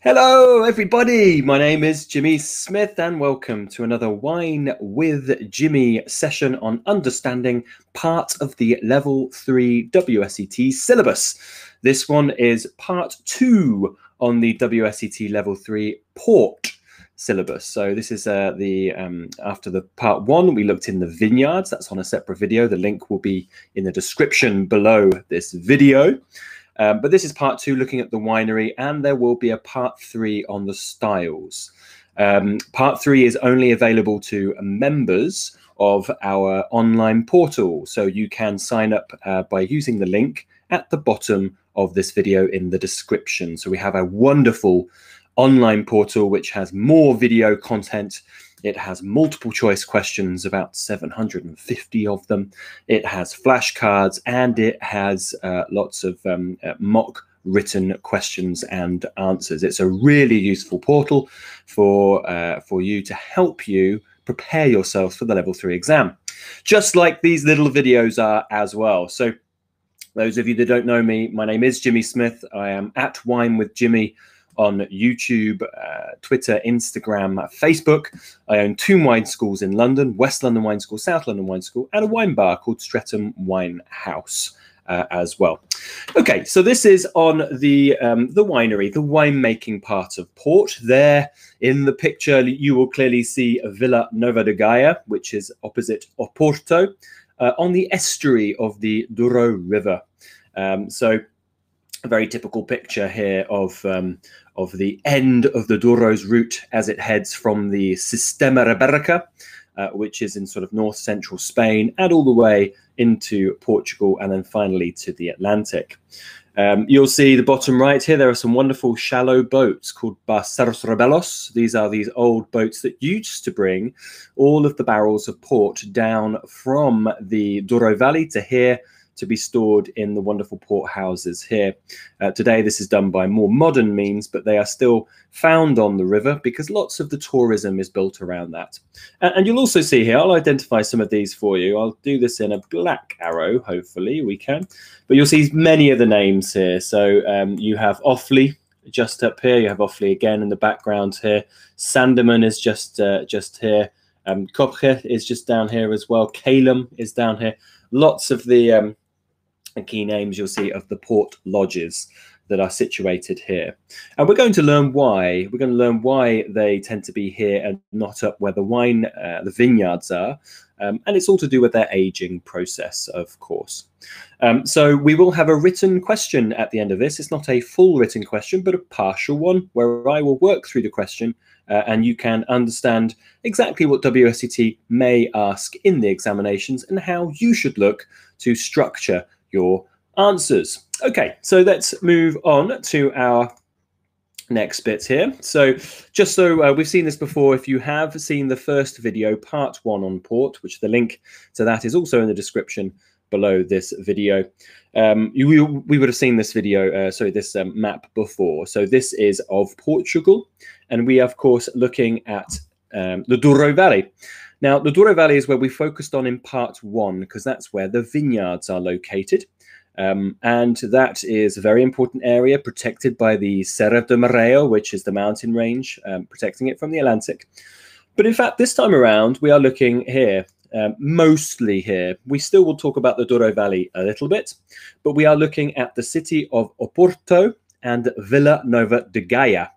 Hello, everybody. My name is Jimmy Smith, and welcome to another Wine with Jimmy session on understanding part of the Level 3 WSET syllabus. This one is part two on the WSET Level 3 port syllabus. So this is uh, the um, after the part one, we looked in the vineyards. That's on a separate video. The link will be in the description below this video. Um, but this is part two, looking at the winery, and there will be a part three on the styles. Um, part three is only available to members of our online portal. So you can sign up uh, by using the link at the bottom of this video in the description. So we have a wonderful online portal which has more video content it has multiple choice questions, about 750 of them. It has flashcards and it has uh, lots of um, uh, mock written questions and answers. It's a really useful portal for uh, for you to help you prepare yourself for the level three exam, just like these little videos are as well. So, those of you that don't know me, my name is Jimmy Smith. I am at Wine with Jimmy on YouTube, uh, Twitter, Instagram, Facebook. I own two wine schools in London West London Wine School, South London Wine School, and a wine bar called Streatham Wine House. Uh, as well. Okay, so this is on the um, the winery, the winemaking part of port. There in the picture, you will clearly see Vila Nova de Gaia, which is opposite Oporto, uh, on the estuary of the Douro River. Um, so a very typical picture here of um, of the end of the Douro's route as it heads from the Sistema Ibérica, uh, which is in sort of north central Spain, and all the way into Portugal, and then finally to the Atlantic. Um, you'll see the bottom right here, there are some wonderful shallow boats called Barceros Rabelos. These are these old boats that used to bring all of the barrels of port down from the Douro Valley to here to be stored in the wonderful port houses here. Uh, today, this is done by more modern means, but they are still found on the river because lots of the tourism is built around that. Uh, and you'll also see here, I'll identify some of these for you. I'll do this in a black arrow, hopefully we can. But you'll see many of the names here. So um, you have Offley, just up here. You have Offley again in the background here. Sandeman is just uh, just here. Um, is just down here as well. Cálem is down here. Lots of the um, and key names you'll see of the port lodges that are situated here. And we're going to learn why. We're going to learn why they tend to be here and not up where the wine, uh, the vineyards are. Um, and it's all to do with their aging process, of course. Um, so we will have a written question at the end of this. It's not a full written question, but a partial one where I will work through the question uh, and you can understand exactly what WSET may ask in the examinations and how you should look to structure your answers. Okay, so let's move on to our next bit here. So just so uh, we've seen this before, if you have seen the first video, part one on port, which the link to that is also in the description below this video. Um, you, we, we would have seen this video, uh, sorry, this um, map before. So this is of Portugal, and we are, of course, looking at um, the Douro Valley. Now, the Douro Valley is where we focused on in part one, because that's where the vineyards are located. Um, and that is a very important area protected by the Serra do Marão, which is the mountain range, um, protecting it from the Atlantic. But in fact, this time around, we are looking here, um, mostly here. We still will talk about the Douro Valley a little bit, but we are looking at the city of Oporto and Vila Nova de Gaia.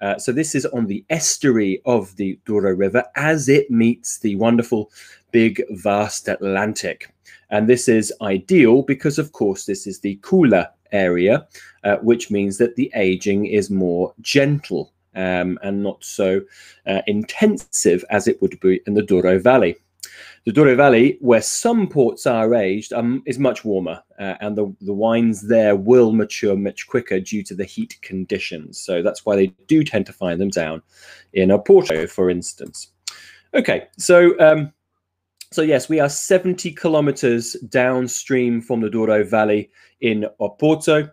Uh, so this is on the estuary of the Douro River as it meets the wonderful, big, vast Atlantic. And this is ideal because, of course, this is the cooler area, uh, which means that the aging is more gentle um, and not so uh, intensive as it would be in the Douro Valley. The Douro Valley, where some ports are aged, um, is much warmer, uh, and the, the wines there will mature much quicker due to the heat conditions. So that's why they do tend to find them down in Oporto, for instance. Okay, so um, so yes, we are 70 kilometers downstream from the Douro Valley in Oporto.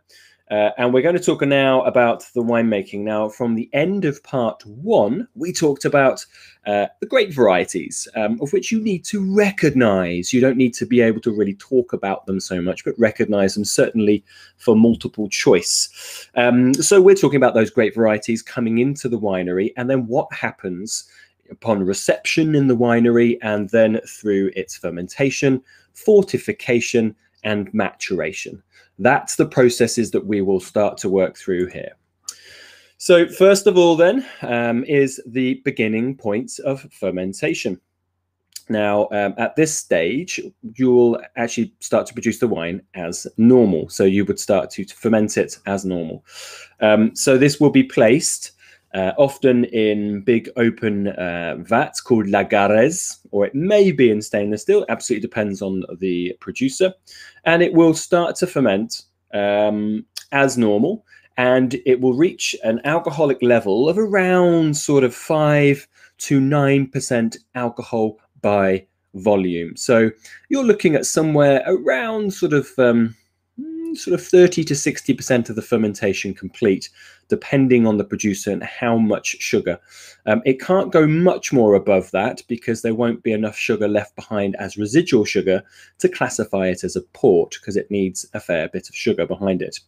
Uh, and we're going to talk now about the winemaking. Now, from the end of part one, we talked about uh, the grape varieties, um, of which you need to recognize. You don't need to be able to really talk about them so much, but recognize them certainly for multiple choice. Um, so, we're talking about those grape varieties coming into the winery and then what happens upon reception in the winery and then through its fermentation, fortification, and maturation. That's the processes that we will start to work through here. So first of all then um, is the beginning points of fermentation. Now, um, at this stage, you'll actually start to produce the wine as normal. So you would start to, ferment it as normal. Um, so this will be placed uh, often in big open uh, vats called lagares, or it may be in stainless steel. Absolutely depends on the producer, and it will start to ferment um, as normal, and it will reach an alcoholic level of around sort of five to nine percent alcohol by volume. So you're looking at somewhere around sort of um, sort of 30 to 60% of the fermentation complete, depending on the producer and how much sugar. Um, it can't go much more above that because there won't be enough sugar left behind as residual sugar to classify it as a port because it needs a fair bit of sugar behind it.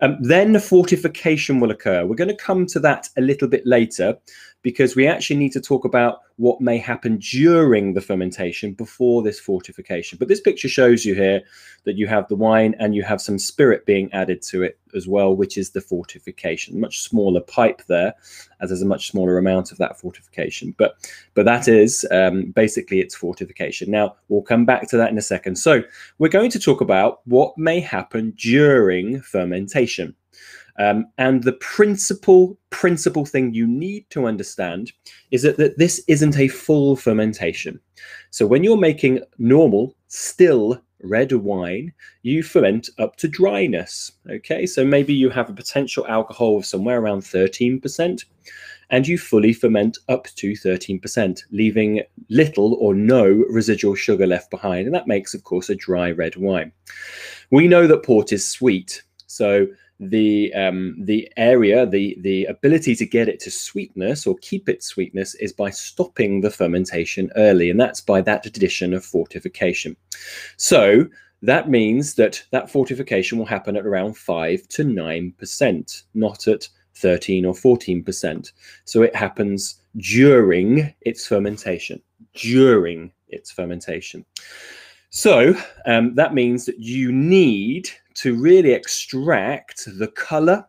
Um, then fortification will occur. We're going to come to that a little bit later because we actually need to talk about what may happen during the fermentation before this fortification. But this picture shows you here that you have the wine and you have some spirit being added to it as well, which is the fortification. Much smaller pipe there, as there's a much smaller amount of that fortification. But but that is um, basically its fortification. Now we'll come back to that in a second. So we're going to talk about what may happen during fermentation. Um, and the principal principal thing you need to understand is that, that this isn't a full fermentation. So when you're making normal, still red wine, you ferment up to dryness. Okay, so maybe you have a potential alcohol of somewhere around 13%, and you fully ferment up to 13%, leaving little or no residual sugar left behind. And that makes, of course, a dry red wine. We know that port is sweet. So the um, the area, the the ability to get it to sweetness or keep its sweetness is by stopping the fermentation early, and that's by that addition of fortification. So that means that that fortification will happen at around five to nine percent, not at 13 or 14 percent. So it happens during its fermentation. During its fermentation. So um, that means that you need to really extract the color,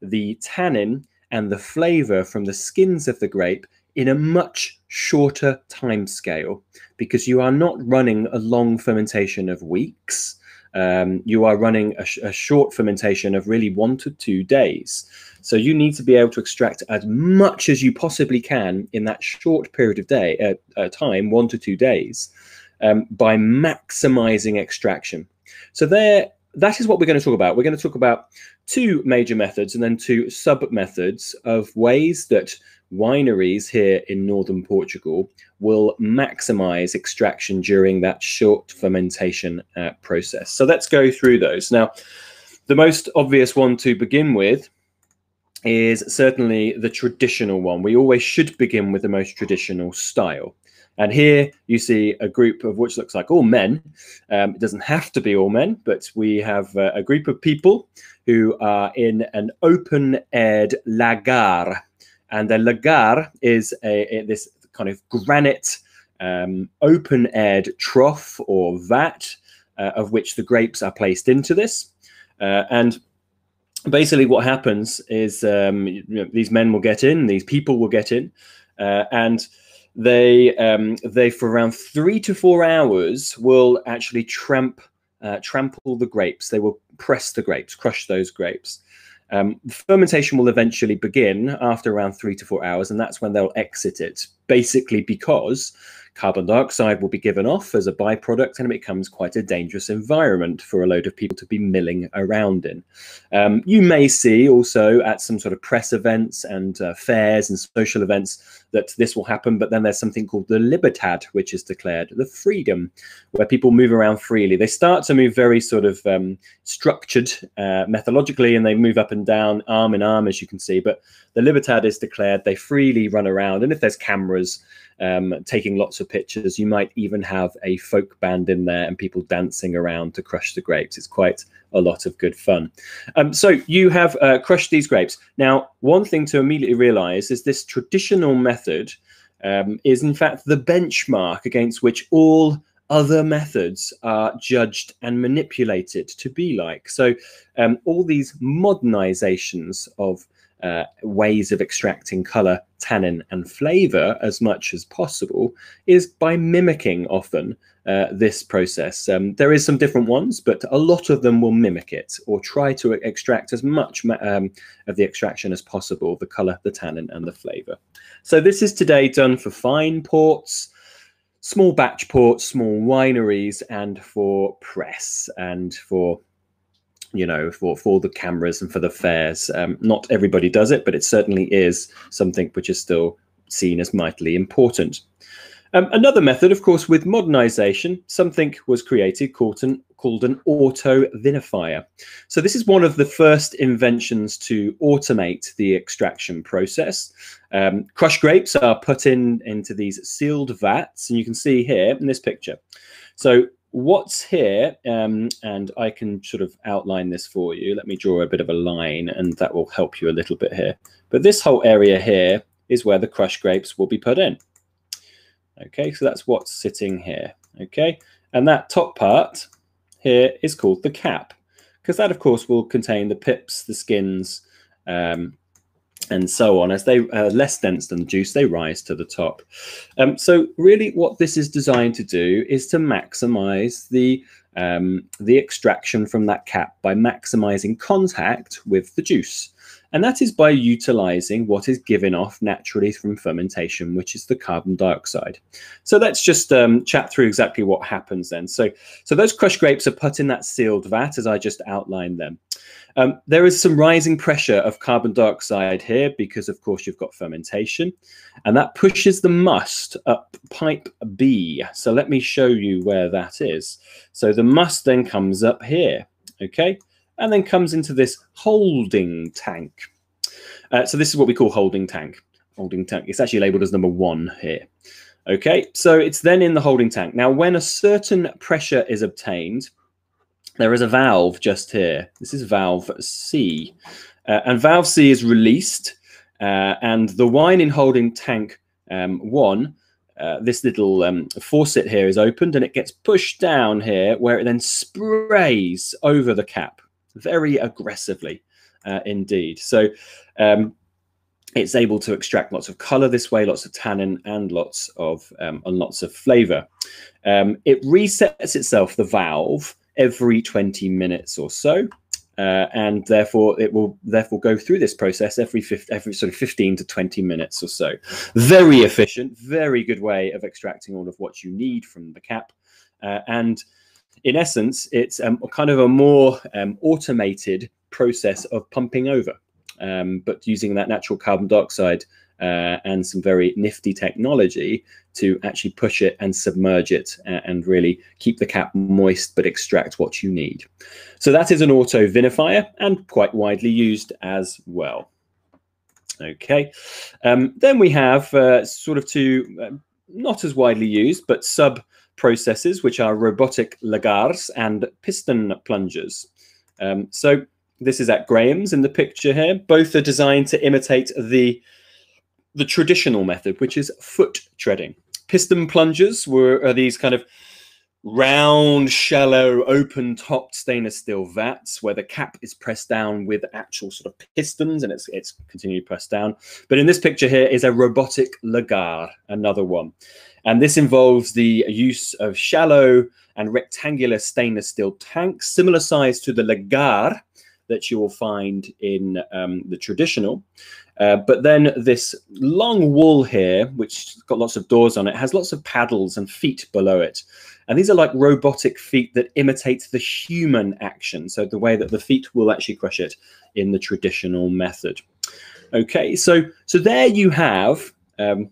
the tannin, and the flavor from the skins of the grape in a much shorter time scale because you are not running a long fermentation of weeks. Um, you are running a, sh a, short fermentation of really one to two days. So you need to be able to extract as much as you possibly can in that short period of day uh, uh, time, one to two days, um, by maximizing extraction. So there that is what we're going to talk about. We're going to talk about two major methods and then two sub methods of ways that wineries here in northern Portugal will maximize extraction during that short fermentation uh, process. So let's go through those. Now, the most obvious one to begin with is certainly the traditional one. We always should begin with the most traditional style. And here you see a group of which looks like all men. Um, it doesn't have to be all men, but we have uh, a group of people who are in an open-aired lagar. And the lagar is a, a this kind of granite um, open-aired trough or vat uh, of which the grapes are placed into this. Uh, and basically what happens is um, you know, these men will get in, these people will get in, uh, and they um, they for around three to four hours will actually tramp uh, trample the grapes. They will press the grapes, crush those grapes. Um, fermentation will eventually begin after around three to four hours, and that's when they'll exit it. Basically, because carbon dioxide will be given off as a byproduct and it becomes quite a dangerous environment for a load of people to be milling around in. Um, you may see also at some sort of press events and uh, fairs and social events that this will happen. But then there's something called the libertad, which is declared the freedom, where people move around freely. They start to move very sort of um, structured uh, methodologically, and they move up and down, arm in arm, as you can see. But the libertad is declared. They freely run around, and if there's cameras um, taking lots of pictures, you might even have a folk band in there and people dancing around to crush the grapes. It's quite a lot of good fun. Um, so you have uh, crushed these grapes. Now, one thing to immediately realize is this traditional method um, is in fact the benchmark against which all other methods are judged and manipulated to be like. So um, all these modernizations of uh, ways of extracting color, tannin, and flavor as much as possible is by mimicking often uh, this process. Um, there is some different ones, but a lot of them will mimic it or try to extract as much um, of the extraction as possible, the color, the tannin, and the flavor. So this is today done for fine ports, small batch ports, small wineries, and for press and for you know, for, for the cameras and for the fairs. Um, not everybody does it, but it certainly is something which is still seen as mightily important. Um, another method, of course, with modernization, something was created called an, called an auto vinifier. So this is one of the first inventions to automate the extraction process. Um, crushed grapes are put in into these sealed vats, and you can see here in this picture. So what's here, um, and I can sort of outline this for you. Let me draw a bit of a line, and that will help you a little bit here. But this whole area here is where the crushed grapes will be put in. Okay, so that's what's sitting here. Okay, and that top part here is called the cap, because that, of course, will contain the pips, the skins, um, and so on. As they are uh, less dense than the juice, they rise to the top. Um, so really what this is designed to do is to maximize the, um, the extraction from that cap by maximizing contact with the juice. And that is by utilizing what is given off naturally from fermentation, which is the carbon dioxide. So let's just um, chat through exactly what happens then. So, so those crushed grapes are put in that sealed vat as I just outlined them. Um, there is some rising pressure of carbon dioxide here because, of course, you've got fermentation, and that pushes the must up pipe B. So let me show you where that is. So the must then comes up here, okay, and then comes into this holding tank. Uh, so this is what we call holding tank. Holding tank. It's actually labeled as number one here. Okay, so it's then in the holding tank. Now, when a certain pressure is obtained, there is a valve just here. This is valve C. Uh, and valve C is released, uh, and the wine in holding tank um, one, uh, this little um, faucet here is opened and it gets pushed down here where it then sprays over the cap very aggressively uh, indeed. So um, it's able to extract lots of color this way, lots of tannin, and lots of um, and lots of flavor. Um, it resets itself the valve every 20 minutes or so. Uh, and therefore it will therefore go through this process every every sort of 15 to 20 minutes or so. Very efficient, very good way of extracting all of what you need from the cap. Uh, and in essence, it's um, kind of a more um, automated process of pumping over, um, but using that natural carbon dioxide uh, and some very nifty technology to actually push it and submerge it uh, and really keep the cap moist but extract what you need. So that is an auto vinifier and quite widely used as well. Okay, um, then we have uh, sort of two uh, not as widely used but sub processes which are robotic lagars and piston plungers. Um, so this is at Graham's in the picture here. Both are designed to imitate the the traditional method, which is foot treading. Piston plungers were are these kind of round, shallow, open-topped stainless steel vats where the cap is pressed down with actual sort of pistons and it's it's continually pressed down. But in this picture here is a robotic lagar, another one. And this involves the use of shallow and rectangular stainless steel tanks, similar size to the lagar that you will find in um, the traditional. Uh, but then this long wall here, which got lots of doors on it, has lots of paddles and feet below it. And these are like robotic feet that imitate the human action. So the way that the feet will actually crush it in the traditional method. Okay, so so there you have um,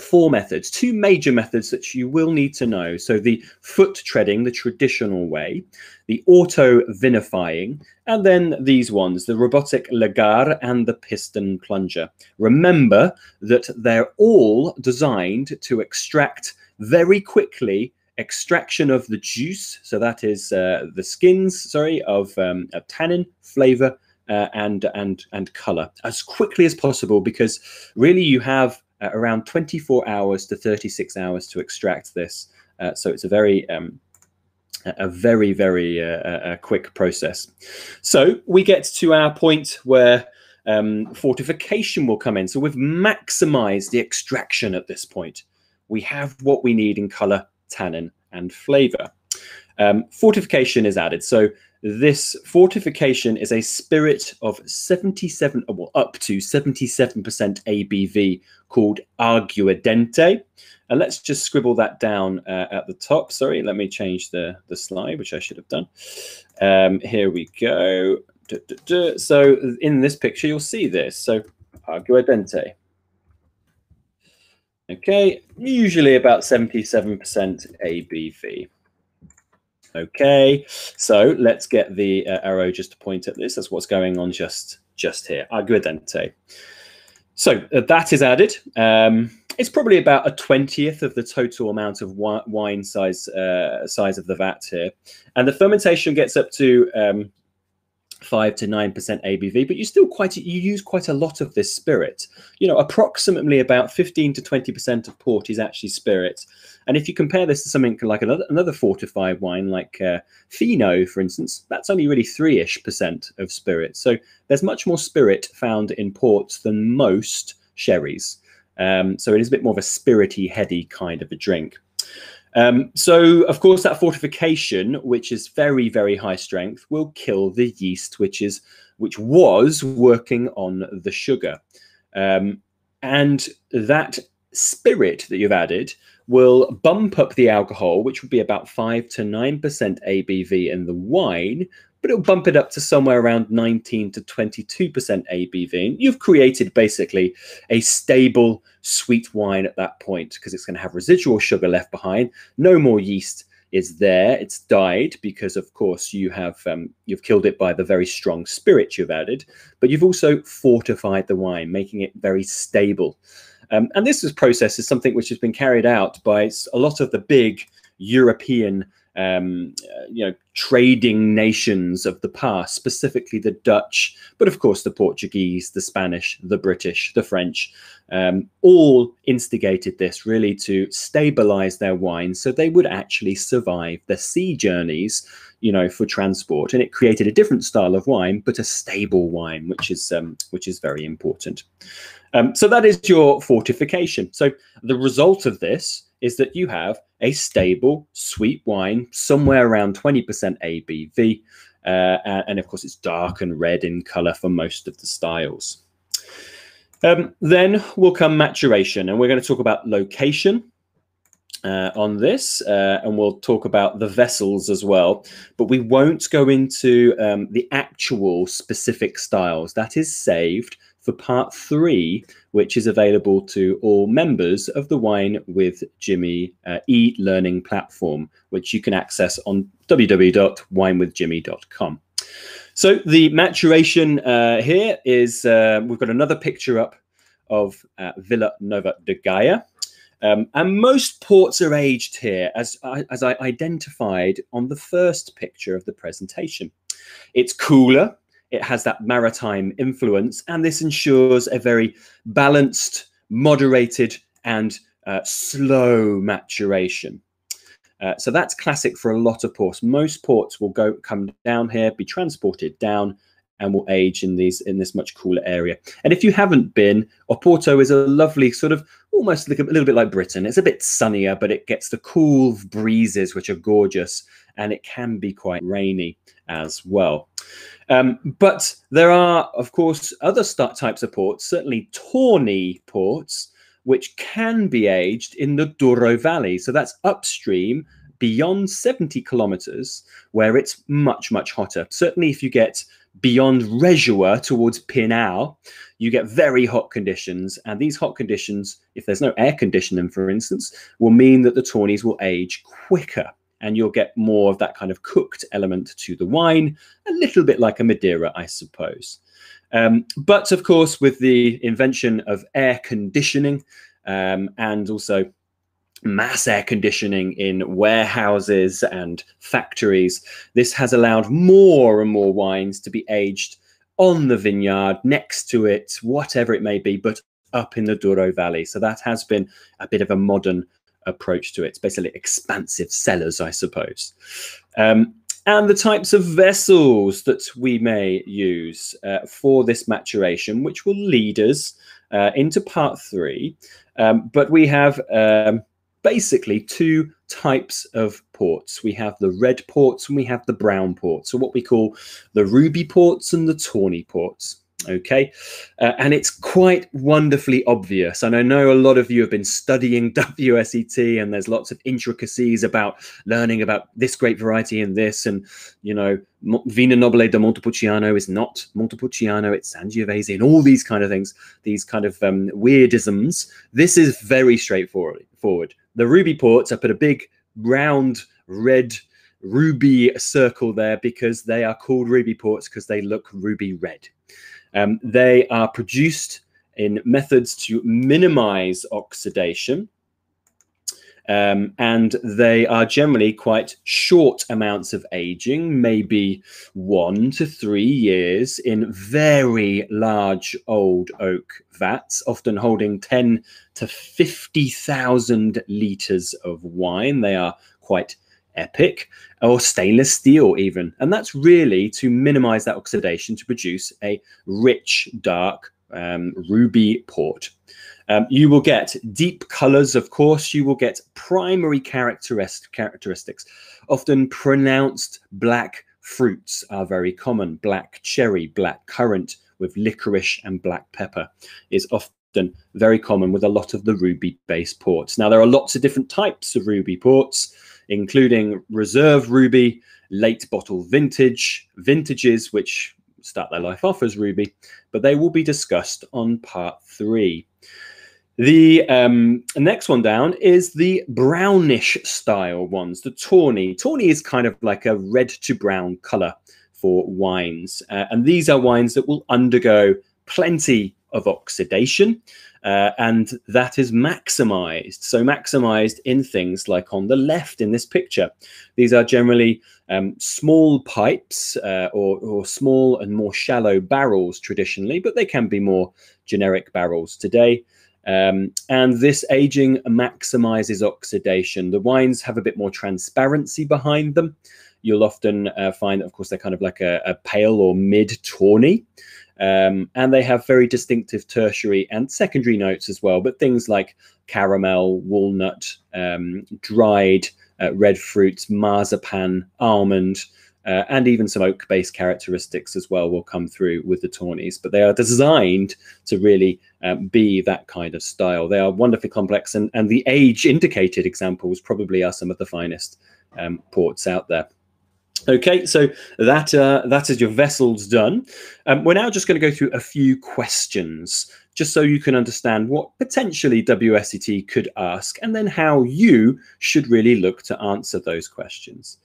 four methods, two major methods that you will need to know. So the foot treading, the traditional way, the auto vinifying, and then these ones, the robotic lagar and the piston plunger. Remember that they're all designed to extract very quickly extraction of the juice. So that is uh, the skins, sorry, of, um, tannin, flavor, uh, and and and color as quickly as possible because really you have uh, around 24 hours to 36 hours to extract this. Uh, so it's a very um, a very very uh, quick process. So we get to our point where um, fortification will come in. So we've maximized the extraction at this point. We have what we need in color, tannin, and flavor. Um, fortification is added. So this fortification is a spirit of 77, well, up to 77% ABV called Aguardente. And let's just scribble that down uh, at the top. Sorry, let me change the, the slide, which I should have done. Um, here we go. So in this picture, you'll see this. So Aguardente. Okay, usually about 77% ABV. Okay, so let's get the uh, arrow just to point at this. That's what's going on just just here. Aguardente. So uh, that is added. Um, it's probably about a twentieth of the total amount of wine size uh, size of the vat here, and the fermentation gets up to um, five to nine percent ABV, but you still quite you use quite a lot of this spirit. You know, approximately about fifteen to twenty percent of port is actually spirit, and if you compare this to something like another another fortified wine, like uh, Fino, for instance, that's only really three ish percent of spirit. So there's much more spirit found in ports than most sherries. Um, so it is a bit more of a spirity, heady kind of a drink. Um, so, of course, that fortification, which is very, very high strength, will kill the yeast, which is which was working on the sugar. Um, and that spirit that you've added will bump up the alcohol, which would be about 5 to 9% ABV in the wine, but it'll bump it up to somewhere around 19 to 22% ABV. You've created basically a stable sweet wine at that point because it's going to have residual sugar left behind, no more yeast is there. It's died because, of course, you have um, you've killed it by the very strong spirit you've added, but you've also fortified the wine, making it very stable. Um, and this is process is something which has been carried out by a lot of the big European um, uh, you know, trading nations of the past, specifically the Dutch, but of course the Portuguese, the Spanish, the British, the French, um, all instigated this really to stabilize their wine so they would actually survive the sea journeys, you know, for transport. And it created a different style of wine, but a stable wine, which is um, which is very important. Um, so that is your fortification. So the result of this is that you have a stable sweet wine somewhere around 20% ABV. Uh, and of course, it's dark and red in color for most of the styles. Um, then will come maturation, and we're going to talk about location uh, on this, uh, and we'll talk about the vessels as well. But we won't go into um, the actual specific styles. That is saved for part three, which is available to all members of the Wine with Jimmy uh, e learning platform, which you can access on www.winewithjimmy.com. So the maturation uh, here is uh, we've got another picture up of uh, Vila Nova de Gaia. Um, and most ports are aged here, as as I identified on the first picture of the presentation. It's cooler it has that maritime influence, and this ensures a very balanced, moderated, and uh, slow maturation. Uh, so that's classic for a lot of ports. Most ports will go come down here, be transported down, and will age in these in this much cooler area. And if you haven't been, Oporto is a lovely sort of almost like a, little bit like Britain. It's a bit sunnier, but it gets the cool breezes which are gorgeous, and it can be quite rainy as well. Um, but there are, of course, other types of ports, certainly tawny ports, which can be aged in the Douro Valley. So that's upstream beyond 70 kilometers, where it's much, much hotter. Certainly, if you get beyond Régua towards Pinhão, you get very hot conditions. And these hot conditions, if there's no air conditioning, for instance, will mean that the tawnies will age quicker and you'll get more of that kind of cooked element to the wine, a little bit like a Madeira, I suppose. Um, but of course, with the invention of air conditioning um, and also mass air conditioning in warehouses and factories, this has allowed more and more wines to be aged on the vineyard, next to it, whatever it may be, but up in the Douro Valley. So that has been a bit of a modern approach to it. It's basically expansive cellars, I suppose. Um, and the types of vessels that we may use uh, for this maturation, which will lead us uh, into part three. Um, but we have um, basically two types of ports. We have the red ports and we have the brown ports, so what we call the ruby ports and the tawny ports. Okay, uh, and it's quite wonderfully obvious. And I know a lot of you have been studying WSET, and there's lots of intricacies about learning about this great variety and this. And, you know, Vino Nobile de Montepulciano is not Montepulciano, it's Sangiovese, and all these kind of things, these kind of um, weirdisms. This is very straightforward. Forward. The ruby ports, I put a big round red ruby circle there because they are called ruby ports because they look ruby red. Um, they are produced in methods to minimize oxidation. Um, and they are generally quite short amounts of aging, maybe one to three years in very large old oak vats, often holding 10 to 50,000 liters of wine. They are quite epic or stainless steel even and that's really to minimize that oxidation to produce a rich dark um, ruby port um, you will get deep colors of course. You will get primary characteristic characteristics. Often pronounced black fruits are very common. Black cherry black currant with licorice and black pepper is often very common with a lot of the ruby based ports. Now there are lots of different types of ruby ports including reserve ruby, late bottle vintage, vintages which start their life off as ruby, but they will be discussed on part three. The um, next one down is the brownish style ones, the tawny. Tawny is kind of like a red to brown color for wines. Uh, and these are wines that will undergo plenty of oxidation. Uh, and that is maximized. So, maximized in things like on the left in this picture. These are generally um, small pipes uh, or, or small and more shallow barrels traditionally, but they can be more generic barrels today. Um, and this aging maximizes oxidation. The wines have a bit more transparency behind them. You'll often uh, find, of course, they're kind of like a, a pale or mid tawny. Um, and they have very distinctive tertiary and secondary notes as well, but things like caramel, walnut, um, dried uh, red fruits, marzipan, almond, uh, and even some oak based characteristics as well will come through with the tawnies. But they are designed to really um, be that kind of style. They are wonderfully complex, and, and the age indicated examples probably are some of the finest um, ports out there. Okay, so that uh, that is your vessels done. Um, we're now just going to go through a few questions, just so you can understand what potentially WSET could ask, and then how you should really look to answer those questions.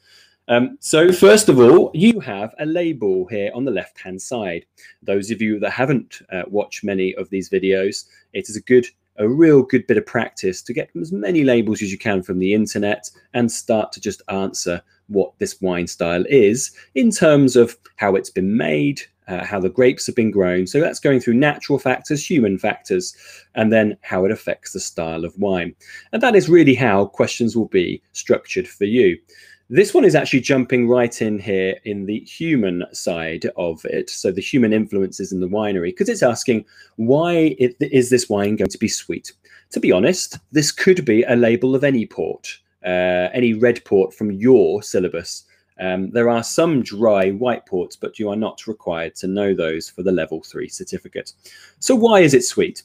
Um, so first of all, you have a label here on the left-hand side. Those of you that haven't uh, watched many of these videos, it is a good a real good bit of practice to get as many labels as you can from the internet and start to just answer what this wine style is in terms of how it's been made, uh, how the grapes have been grown. So that's going through natural factors, human factors, and then how it affects the style of wine. And that is really how questions will be structured for you. This one is actually jumping right in here in the human side of it. So the human influences in the winery, because it's asking, why it, is this wine going to be sweet? To be honest, this could be a label of any port uh, any red port from your syllabus. Um, there are some dry white ports, but you are not required to know those for the level three certificate. So why is it sweet?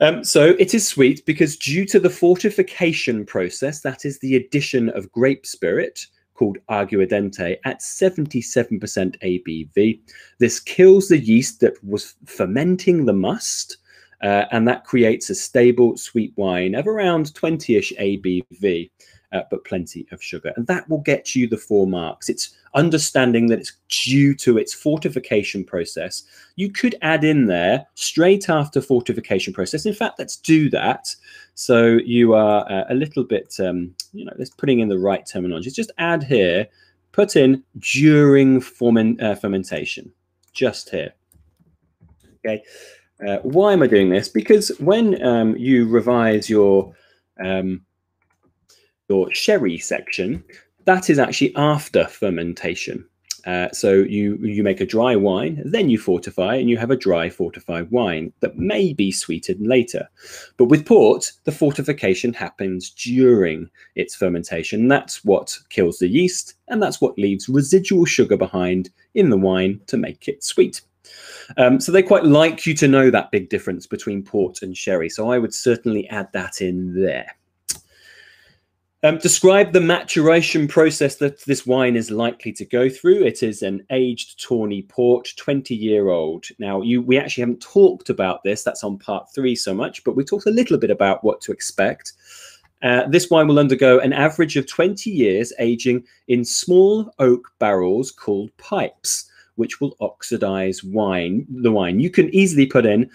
Um, so it is sweet because due to the fortification process, that is the addition of grape spirit, called aguardente at 77% ABV. This kills the yeast that was fermenting the must, uh, and that creates a stable sweet wine of around 20-ish ABV uh, but plenty of sugar. And that will get you the four marks. It's understanding that it's due to its fortification process. You could add in there straight after fortification process. In fact, let's do that. So you are uh, a little bit, um, you know, let's putting in the right terminology. Just add here, put in during ferment, uh, fermentation, just here. Okay. Uh, why am I doing this? Because when um, you revise your um, your sherry section, that is actually after fermentation. Uh, so you you make a dry wine, then you fortify, and you have a dry fortified wine that may be sweetened later. But with port, the fortification happens during its fermentation. That's what kills the yeast, and that's what leaves residual sugar behind in the wine to make it sweet. Um, so they quite like you to know that big difference between port and sherry. So I would certainly add that in there. Um, describe the maturation process that this wine is likely to go through. It is an aged tawny port, 20 year old. Now, you we actually haven't talked about this. That's on part three so much, but we talked a little bit about what to expect. Uh, this wine will undergo an average of 20 years aging in small oak barrels called pipes, which will oxidize wine. The wine you can easily put in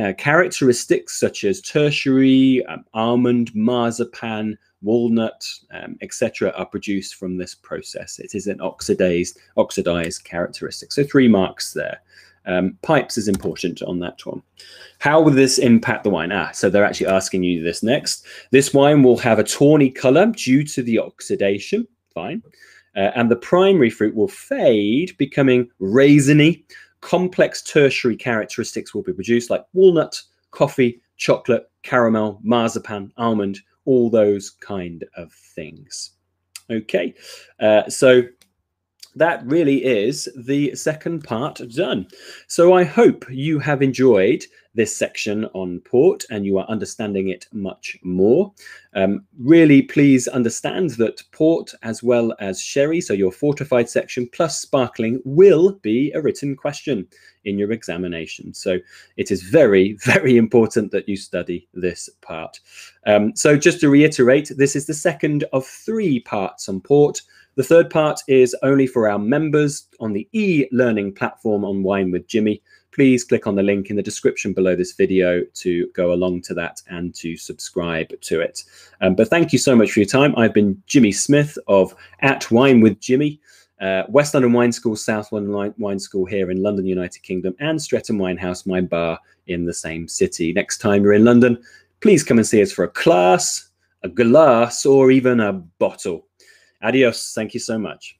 uh, characteristics such as tertiary, um, almond, marzipan, walnut, um, etc., are produced from this process. It is an oxidized, oxidized characteristic. So three marks there. Um, pipes is important on that one. How will this impact the wine? Ah, so they're actually asking you this next. This wine will have a tawny color due to the oxidation. Fine. Uh, and the primary fruit will fade, becoming raisiny. Complex tertiary characteristics will be produced like walnut, coffee, chocolate, caramel, marzipan, almond, all those kind of things. Okay, uh, so that really is the second part done. So I hope you have enjoyed this section on port and you are understanding it much more. Um, really, please understand that port as well as sherry, so your fortified section plus sparkling, will be a written question in your examination. So it is very, very important that you study this part. Um, so just to reiterate, this is the second of three parts on port. The third part is only for our members on the e-learning platform on Wine with Jimmy. Please click on the link in the description below this video to go along to that and to subscribe to it. Um, but thank you so much for your time. I've been Jimmy Smith of At Wine with Jimmy. Uh, West London Wine School, South London Wine School here in London, United Kingdom, and Streatham Wine House, my bar in the same city. Next time you're in London, please come and see us for a class, a glass, or even a bottle. Adios. Thank you so much.